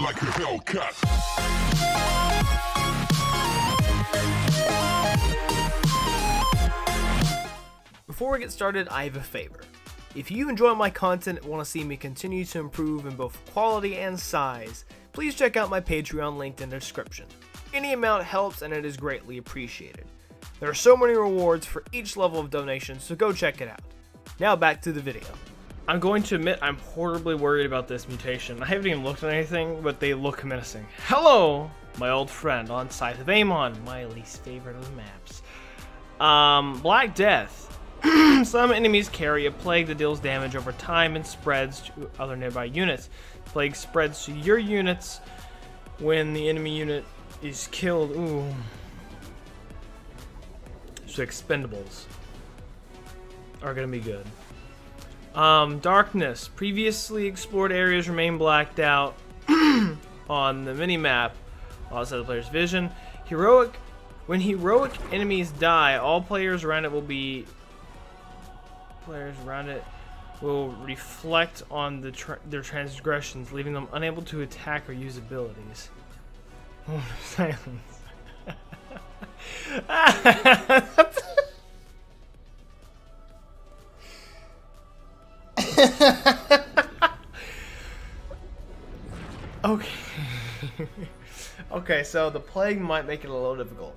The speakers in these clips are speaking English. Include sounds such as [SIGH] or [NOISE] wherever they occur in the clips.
like a Hellcat. Before we get started, I have a favor. If you enjoy my content and want to see me continue to improve in both quality and size, please check out my Patreon linked in the description. Any amount helps and it is greatly appreciated. There are so many rewards for each level of donation, so go check it out. Now back to the video. I'm going to admit I'm horribly worried about this mutation. I haven't even looked at anything, but they look menacing. Hello, my old friend on Scythe of Amon, my least favorite of the maps. Um, Black Death. [CLEARS THROAT] Some enemies carry a plague that deals damage over time and spreads to other nearby units. Plague spreads to your units when the enemy unit is killed. Ooh. So expendables are gonna be good. Um, darkness. Previously explored areas remain blacked out [CLEARS THROAT] on the minimap outside the player's vision. Heroic. When heroic enemies die, all players around it will be players around it will reflect on the tra their transgressions, leaving them unable to attack or use abilities. Oh, [LAUGHS] silence. [LAUGHS] okay. [LAUGHS] okay, so the plague might make it a little difficult.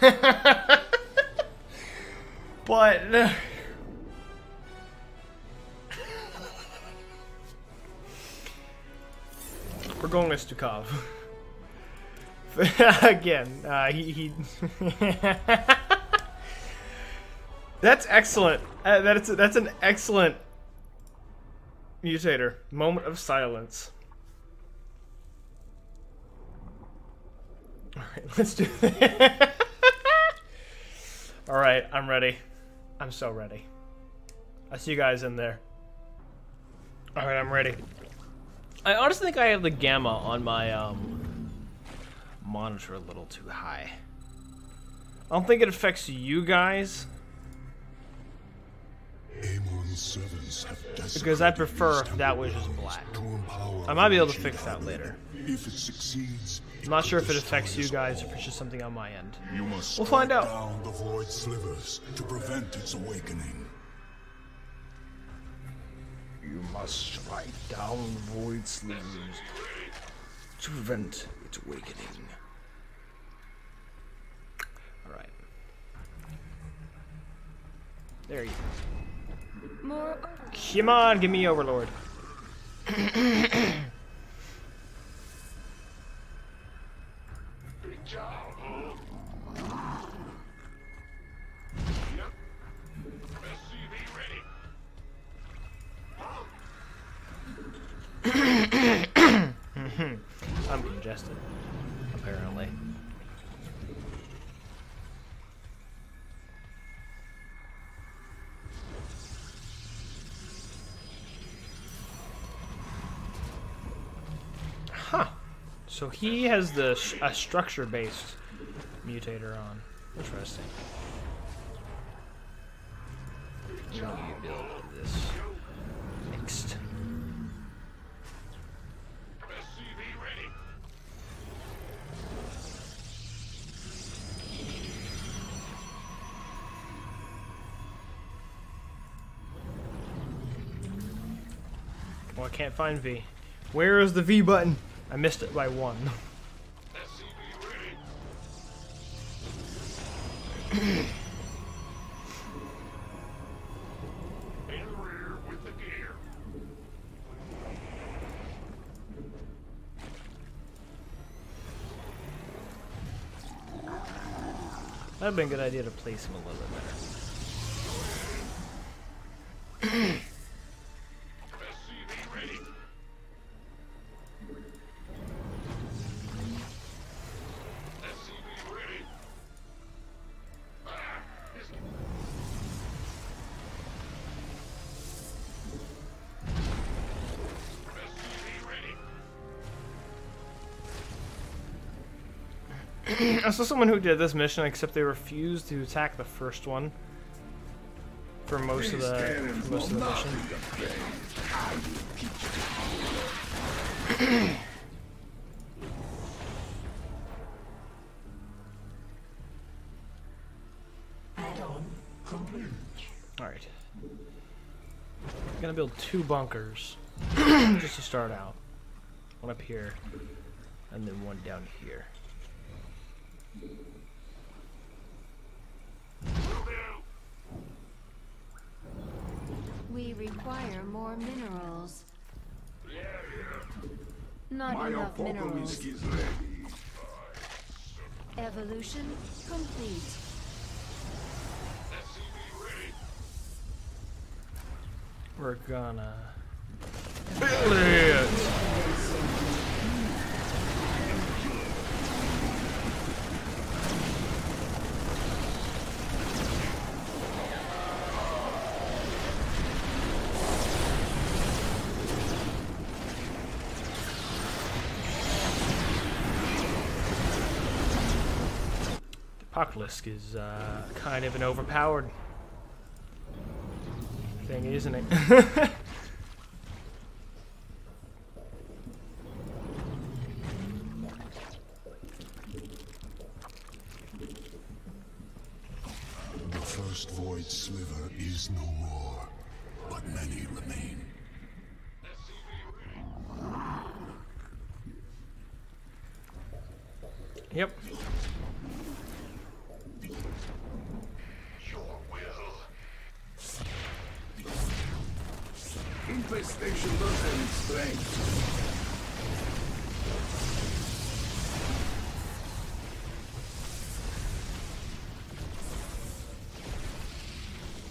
[LAUGHS] but uh, [LAUGHS] we're going with Stukov. Again, uh, he. he that's excellent. Uh, that's that's an excellent mutator. Moment of silence. Right, [LAUGHS] let's do it. [LAUGHS] All right, I'm ready. I'm so ready. I see you guys in there. All right, I'm ready. I honestly think I have the gamma on my um, monitor a little too high. I don't think it affects you guys because I prefer that was just black. I might be able to fix that later. If it succeeds, I'm not sure if it affects you guys or all. if it's just something on my end. You must We'll find strike out. down the void slivers to prevent its awakening. You must strike down void slivers to prevent its awakening. Alright. There you go. More Come on, give me Overlord. [COUGHS] [CLEARS THROAT] [COUGHS] I'm congested, apparently. Huh. So he has the a structure-based mutator on. Interesting. Well, I can't find V. Where is the V button? I missed it by one. [LAUGHS] That'd been a good idea to place him a little bit better. [CLEARS THROAT] I saw someone who did this mission, except they refused to attack the first one for most of the for most of the mission. Alright. I'm gonna build two bunkers [CLEARS THROAT] just to start out. One up here, and then one down here. We require more minerals. Not My enough minerals. is ready. Evolution complete. We're gonna build Apocalypse is uh, kind of an overpowered thing, isn't it? [LAUGHS] The first void sliver is no more, but many remain. yep. Infestation doesn't strength.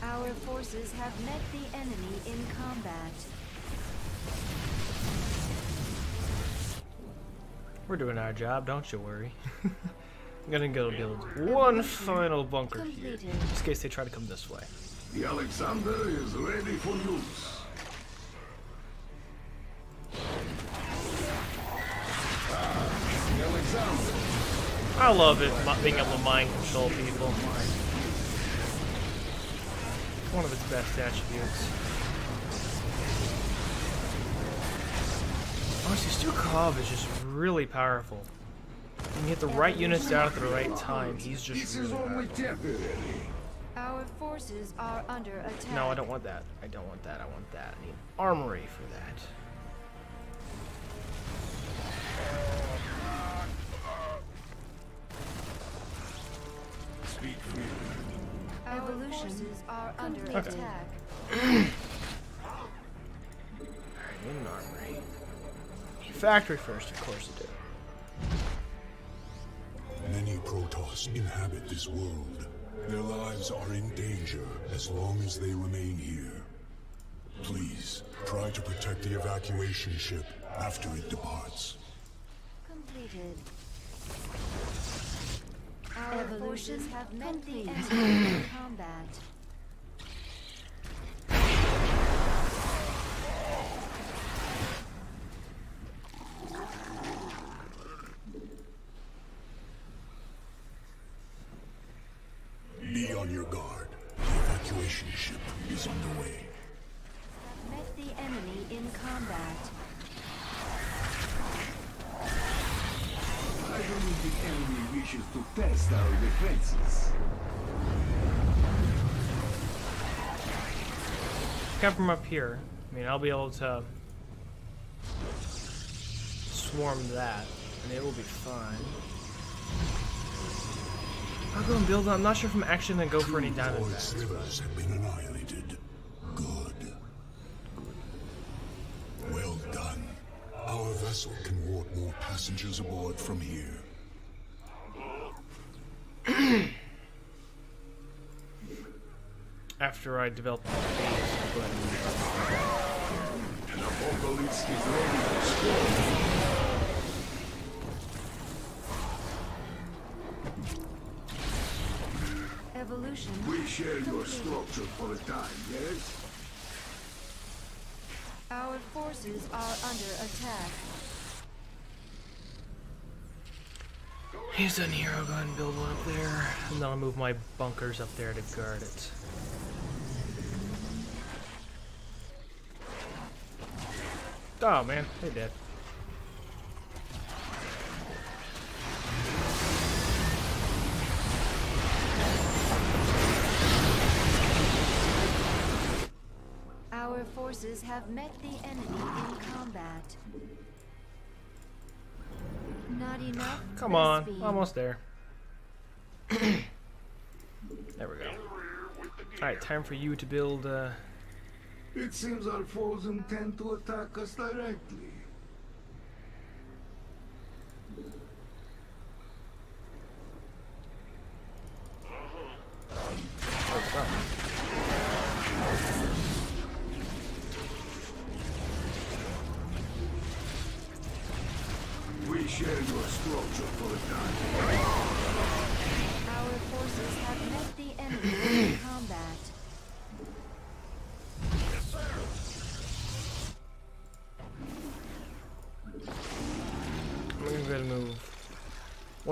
Our forces have met the enemy in combat. We're doing our job, don't you worry. [LAUGHS] I'm gonna go build one final bunker here, Completed. just in case they try to come this way. The Alexander is ready for use. I love it, being able to mind control people. One of its best attributes. Honestly, Stukov is just really powerful. When you hit the right units out at the right time, he's This just is really only powerful. temporary. Our forces are under attack. No, I don't want that. I don't want that. I want that. I need armory for that. Speak freely. Our forces are under Okay. attack. Alright, need an armory. Factory first, of course I do. Many Protoss inhabit this world. Their lives are in danger as long as they remain here. Please, try to protect the evacuation ship after it departs. Completed. Our forces have met the enemy in [LAUGHS] combat. Be on your guard. The evacuation ship is underway. Met the enemy in combat. The enemy wishes to test our defenses. Come from up here. I mean, I'll be able to swarm that, and it will be fine. I'll go and build. I'm not sure if I'm actually gonna go for any Two diamond void bats. have been annihilated. Good. Well done. Our vessel can warp more passengers aboard from here. After I develop the base, I'll go ahead and An apocalypse is ready to score. Evolution. We share your structure for a time, yes? Our forces are under attack. He's done here. I'll go ahead and build one up there, and then I'll move my bunkers up there to guard it. Oh man, they did. Our forces have met the enemy in combat. Not enough. Come on, speed. almost there. [CLEARS THROAT] there we go. Alright, time for you to build uh it seems our foes intend to attack us directly.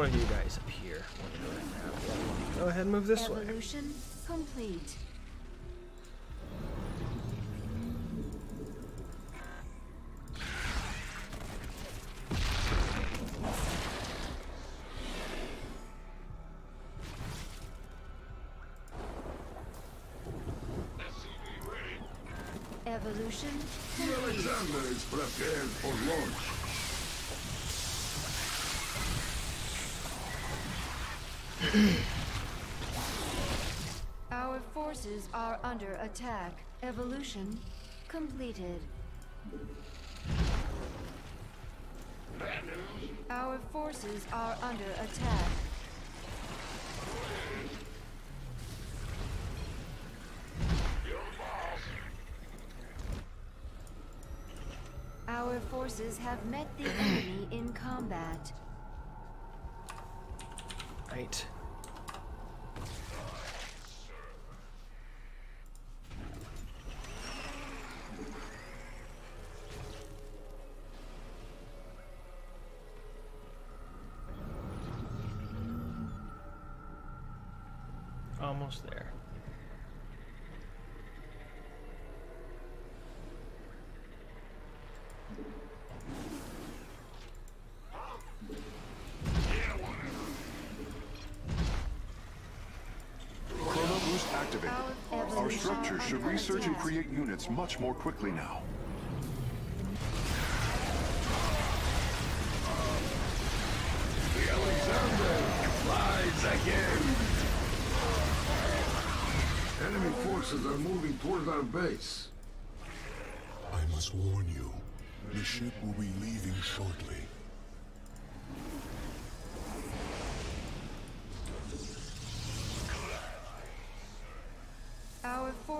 One of you guys up here. One of you right now. The other one. Go ahead and move this way. Evolution complete. Evolution complete. Alexander is prepared for launch. Our forces are under attack. Evolution completed. Our forces are under attack. Our forces have met the enemy in combat. Right. Structures should research and create units much more quickly now. The Alexander flies again. Enemy forces are moving toward our base. I must warn you, the ship will be leaving shortly. Our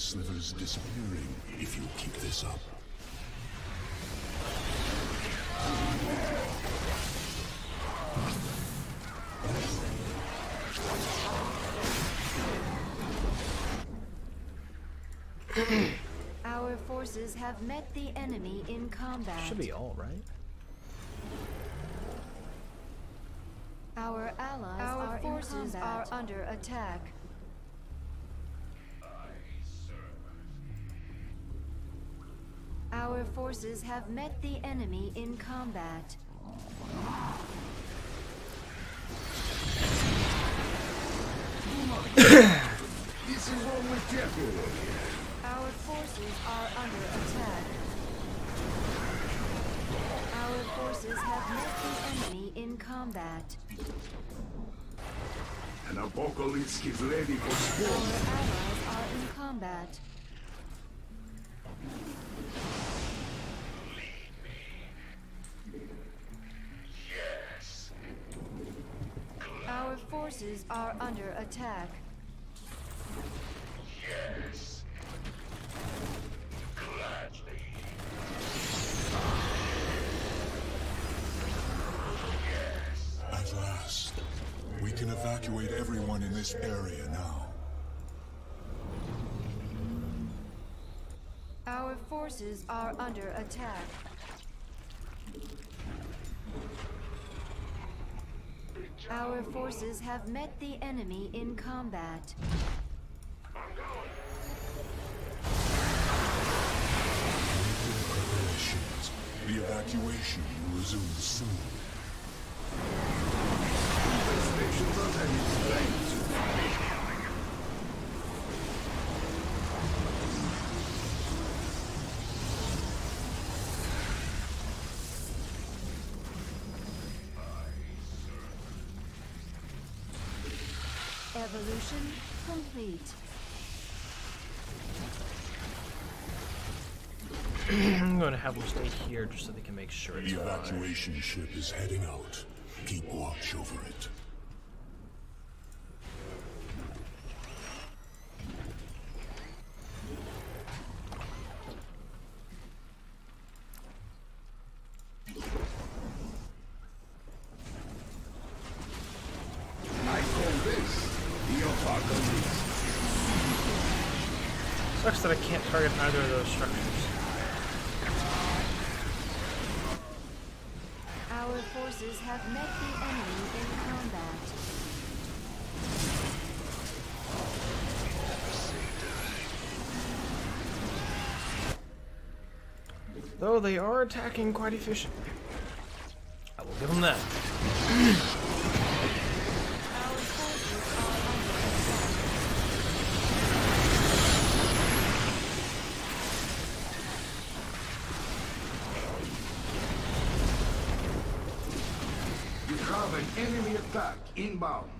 Notice his slivers disappearing if you keep this up. Our forces have met the enemy in combat. Should be all right. Our allies Our are forces in are under attack. Our forces have met the enemy in combat. This is what we're. Our forces are under attack. Our forces have met the enemy in combat. And Apocalypse is ready for Our sport. allies are in combat. Our forces are under attack. Yes. Gladly. Yes. At last, we can evacuate everyone in this area now. forces are under attack. Our forces have met the enemy in combat. The evacuation will resume soon. Stations are heading Evolution complete. [CLEARS THROAT] I'm going to have them stay here just so they can make sure it's The fine. evacuation ship is heading out. Keep watch over it. I call this the apocalypse. Sucks that I can't target either of those structures. Our forces have met the enemy in combat. Though they are attacking quite efficiently. I will give them that. [CLEARS THROAT] attack inbound.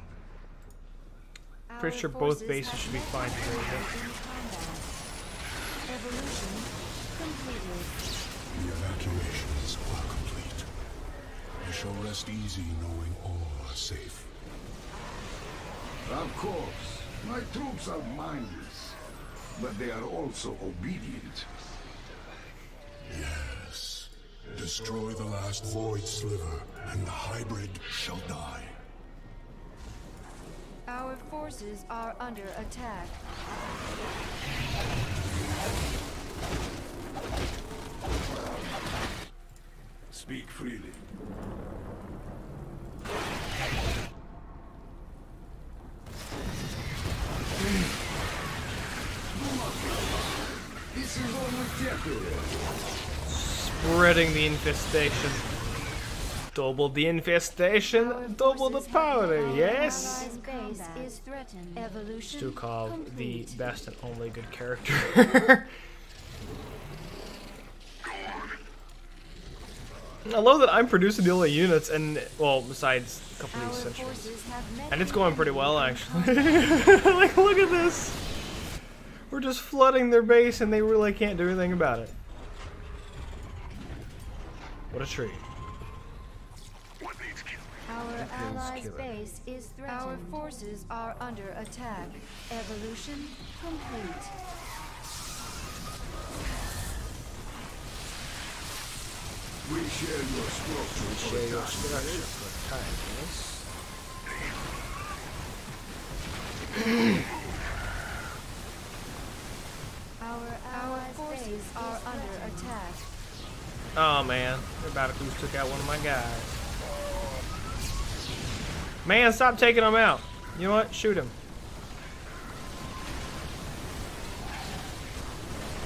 Pretty sure both bases should be fine the to enemy hit. in combat. Evolution completed. The evacuations are complete. You shall rest easy knowing all are safe. Of course, my troops are mindless, but they are also obedient. Yes. Destroy the last void sliver, and the hybrid shall die. Our forces are under attack. Speak freely. This is only temporary. Spreading the infestation. Double the infestation, double the powder, yes? Stukov, the best and only good character. [LAUGHS] I love that I'm producing the only units, and well, besides a couple of these met and it's going pretty well actually. [LAUGHS] like, look at this. We're just flooding their base, and they really can't do anything about it. What a treat. Our allies' base is threatened. Our forces are under attack. Evolution complete. We share your structure for Share your structure for time, yes? Our allies' forces are under attack. Oh man, their battle crews took out one of my guys. Man, stop taking them out. You know what? Shoot him.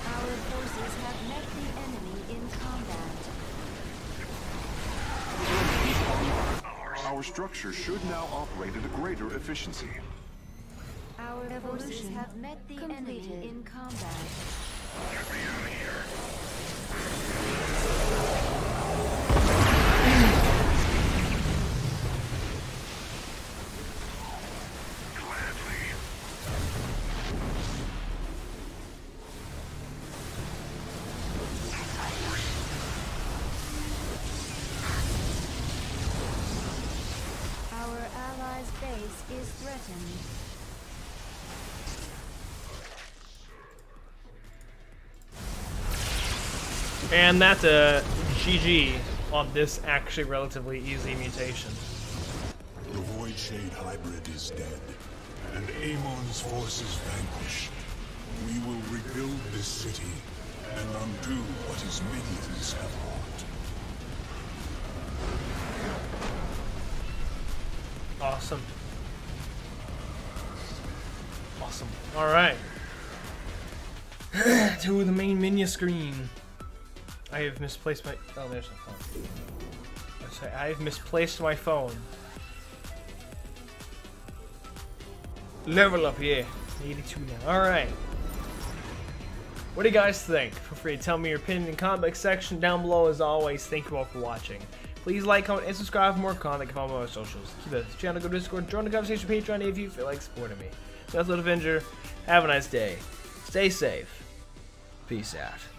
Our forces have met the enemy in combat. Our structure should now operate at a greater efficiency. Our forces have met the enemy in combat. Our base is threatened. And that's a GG on this actually relatively easy mutation. The Void Shade hybrid is dead, and Amon's forces vanquished. We will rebuild this city and undo what his minions have wrought. Awesome. Awesome. Alright. [SIGHS] to the main menu screen. I have misplaced my... Oh, there's my phone. I say I have misplaced my phone. Level up here. 82 now. Alright. What do you guys think? Feel free to tell me your opinion in the comment section down below. As always, thank you all for watching. Please like, comment, and subscribe for more content. Follow my socials. Keep the channel, go to Discord, join the conversation Patreon if you feel like supporting me. That's Emerald Avenger. Have a nice day. Stay safe. Peace out.